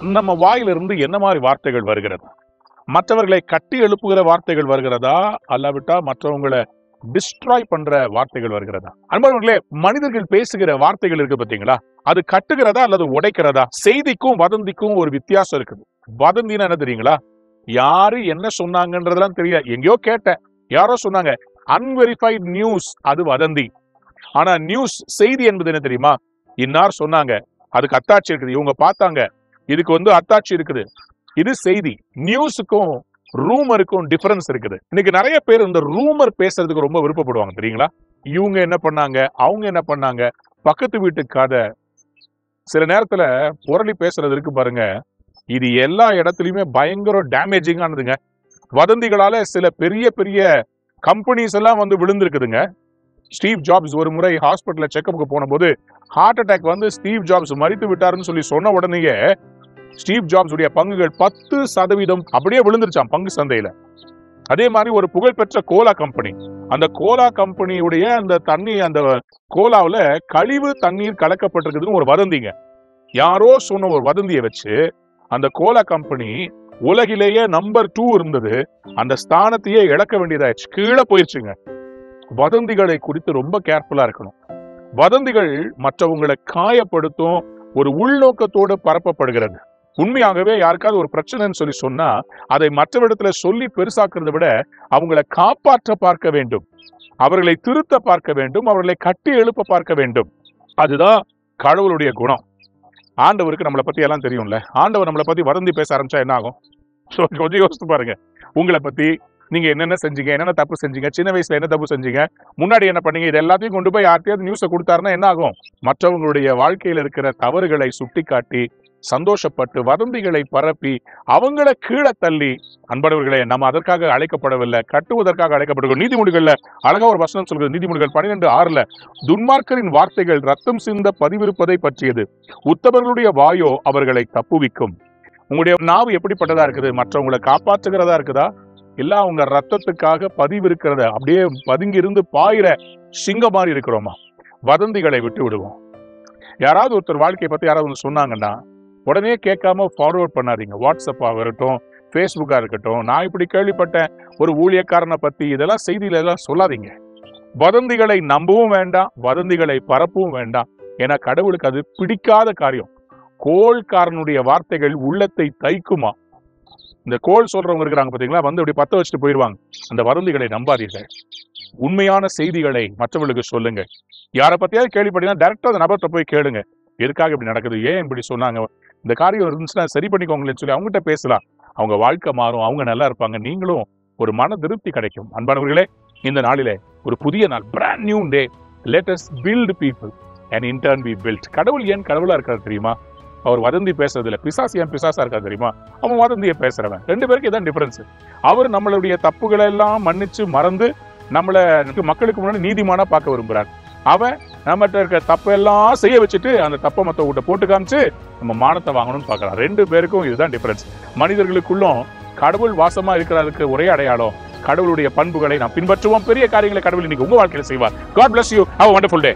நம்ம வாயிலிருந்து என்ன மாதிரி வார்த்தைகள் வருகிறது? மற்றவர்களை கட்டி எழுப்புகிற வார்த்தைகள் வருகிறதா? அல்லாவிட்டா மற்றவங்களை டிஸ்ட்ராய் பண்ற வார்த்தைகள் வருகிறதா? அன்பர்களே மனிதர்கள் பேசுகிற வார்த்தைகள் இருக்கு பாத்தீங்களா அது கட்டுகிறதா அல்லது உடைக்கிறதா? செய்திக்கும் வதந்திக்கும் ஒரு வித்தியாசம் இருக்குது. வதந்தினா என்ன தெரியுங்களா? யாரு என்ன சொன்னாங்கன்றதெல்லாம் தெரியல. எங்கேயோ கேட்டேன். யாரோ சொன்னாங்க அன்வெரிஃபைட் நியூஸ் அது வதந்தி. ஆனா நியூஸ் செய்தி என்பது என்ன தெரியுமா? இன்னார் சொன்னாங்க அதுக்கு அத்தாட்சி இருக்குது. இவங்க பார்த்தாங்க இதுக்கு வந்து அத்தாட்சி இருக்குது. இது செய்தி. நியூஸுக்கும் ரூமருக்கும் டிஃபரன்ஸ் இருக்குது. இன்னைக்கு நிறைய பேர் இந்த ரூமர் பேசுறதுக்கு ரொம்ப விருப்பப்படுவாங்க தெரியுங்களா? இவங்க என்ன பண்ணாங்க அவங்க என்ன பண்ணாங்க? பக்கத்து வீட்டு கதை. சில நேரத்துல புரளி பேசுறது இருக்கு பாருங்க. இது எல்லா இடத்துலயுமே பயங்கர டேமேஜிங்கானதுங்க வதந்திகளால சில பெரிய பெரிய கம்பெனிஸ் எல்லாம் வந்து விழுந்திருக்குதுங்க. ஸ்டீவ் ஜாப்ஸ் ஒரு முறை ஹாஸ்பிட்டல்ல செக்கப்புக்கு போன போது ஹார்ட் அட்டாக் வந்து ஸ்டீவ் ஜாப்ஸ் மறித்து விட்டாருன்னு சொல்லி சொன்ன உடனேயே ஸ்டீவ் ஜாப்ஸ் உடைய பங்குகள் பத்து சதவீதம் அப்படியே விழுந்துருச்சான் பங்கு சந்தையில. அதே மாதிரி ஒரு புகழ்பெற்ற கோலா கம்பெனி. அந்த கோலா கம்பெனியுடைய அந்த தண்ணி அந்த கோலாவுல கழிவு தண்ணீர் கலக்கப்பட்டிருக்குதுன்னு ஒரு வதந்திங்க. யாரோ சொன்ன ஒரு வதந்தியை வச்சு அந்த கோலா கம்பெனி உலகிலேயே நம்பர் டூ இருந்தது. அந்த ஸ்தானத்தையே இழக்க வேண்டியதாயிடுச்சு. கீழே போயிருச்சுங்க. வதந்திகளை குறித்து ரொம்ப கேர்ஃபுல்லா இருக்கணும். வதந்திகள் மற்றவங்களை காயப்படுத்தும் ஒரு உள்நோக்கத்தோடு பரப்பப்படுகிறது. உண்மையாகவே யாருக்காவது ஒரு பிரச்சனைன்னு சொல்லி சொன்னா அதை மற்றவரிடத்துல சொல்லி பெருசாக்குறதை விட அவங்களை காப்பாற்ற பார்க்க வேண்டும். அவர்களை திருத்த பார்க்க வேண்டும். அவர்களை கட்டி எழுப்ப பார்க்க வேண்டும். அதுதான் கடவுளுடைய குணம். ஆண்டவருக்கு நம்மளை பத்தி எல்லாம் தெரியும்ல. ஆண்டவர் நம்மளை பத்தி வதந்தி பேச ஆரம்பிச்சா என்ன ஆகும்? ஸோ கொஞ்சம் யோசித்து பாருங்க. உங்களை பத்தி நீங்க என்னென்ன செஞ்சீங்க என்னென்ன தப்பு செஞ்சீங்க சின்ன வயசுல என்ன தப்பு செஞ்சீங்க முன்னாடி என்ன பண்ணீங்க இது எல்லாத்தையும் கொண்டு போய் யார்த்தையாவது நியூஸை கொடுத்தாருன்னா என்ன ஆகும்? மற்றவங்களுடைய வாழ்க்கையில் இருக்கிற தவறுகளை சுட்டிக்காட்டி சந்தோஷப்பட்டு வதந்திகளை பரப்பி அவங்கள கீழே தள்ளி. அன்படவர்களே நம்ம அதற்காக அழைக்கப்படவில்லை. கட்டுவதற்காக அழைக்கப்படுகிறோம். நீதிமொழிகள்ல அழகா ஒரு வசனம் சொல்கிறது. நீதிமொழிகள் பன்னிரெண்டு ஆறுல துன்மார்க்கரின் வார்த்தைகள் ரத்தம் சிந்த பதிவிருப்பதை பற்றியது. உத்தவர்களுடைய வாயோ அவர்களை தப்புவிக்கும். உங்களுடைய நாவு எப்படிப்பட்டதா இருக்குது? மற்றவங்களை காப்பாற்றுகிறதா இருக்குதா? இல்ல அவங்க ரத்தத்துக்காக பதிவு இருக்கிறத அப்படியே பதுங்கி இருந்து பாயிர சிங்க மாதிரி இருக்கிறோமா? வதந்திகளை விட்டு விடுவோம் யாராவது ஒருத்தர் வாழ்க்கையை பத்தி யாராவது ஒன்று சொன்னாங்கன்னா உடனே கேட்காம ஃபார்வர்ட் பண்ணாதீங்க. வாட்ஸ்அப்பாக இருக்கட்டும் ஃபேஸ்புக்காக இருக்கட்டும் நான் இப்படி கேள்விப்பட்டேன். ஒரு ஊழியக்காரனை பற்றி இதெல்லாம் செய்தியில எல்லாம் சொல்லாதீங்க. வதந்திகளை நம்பவும் வேண்டாம் வதந்திகளை பரப்பவும் வேண்டாம். ஏன்னா கடவுளுக்கு அது பிடிக்காத காரியம். கோள்காரனுடைய வார்த்தைகள் உள்ளத்தை தைக்குமா? இந்த கோல் சொல்றவங்க இருக்கிறாங்க பார்த்தீங்களா வந்து இப்படி பத்த வச்சுட்டு போயிடுவாங்க. அந்த வதந்திகளை நம்பாதீர்கள். உண்மையான செய்திகளை மற்றவர்களுக்கு சொல்லுங்க. யாரை பத்தியாவது கேள்விப்பட்டீங்கன்னா டைரக்டா அந்த நபர்கிட்ட போய் கேளுங்க. எதுக்காக இப்படி நடக்குது? ஏன் இப்படி சொன்னாங்க? இந்த காரியம் இருந்துச்சுன்னா சரி பண்ணிக்கோங்களேன்னு சொல்லி அவங்ககிட்ட பேசலாம். அவங்க வாழ்க்கை மாறும் அவங்க நல்லா இருப்பாங்க. நீங்களும் ஒரு மன திருப்தி கிடைக்கும். அன்பானவர்களே இந்த நாளில ஒரு புதிய நாள் brand new day latest build people and in turn be built கடவுள் ஏன் கடவுளா இருக்காரு தெரியுமா? அவர் வதந்தி பேசுறதுல பிசாஸ் ஏன் பிசாசா இருக்காரு தெரியுமா? அவன் வதந்தியை பேசுறவன். ரெண்டு பேருக்கு இதான் டிஃபரன்ஸ் அவர் நம்மளுடைய தப்புகளை எல்லாம் மன்னிச்சு மறந்து நம்மளை மக்களுக்கு முன்னாடி நீதிமானா பார்க்க விரும்புறார். அவன் நம்மகிட்ட இருக்க தப்பெல்லாம் செய்ய வச்சுட்டு அந்த தப்பை மத்த விட்ட போட்டு காமிச்சு நம்ம மானத்தை வாங்கணும்னு பார்க்கலாம் ரெண்டு பேருக்கும் இதுதான் டிஃபரன்ஸ் மனிதர்களுக்குள்ளும் கடவுள் வாசமா இருக்கிறதுக்கு ஒரே அடையாளம் கடவுளுடைய பண்புகளை நாம் பின்பற்றுவோம். பெரிய காரியங்களை கடவுள் இன்னைக்கு உங்க வாழ்க்கையில் செய்வார். God bless you have wonderful day